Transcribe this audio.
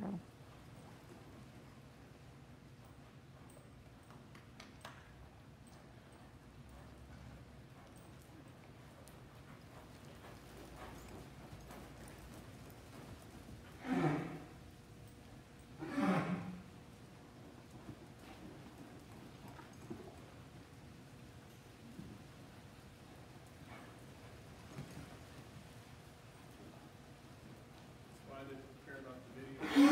girl. wanted to prepare about the video.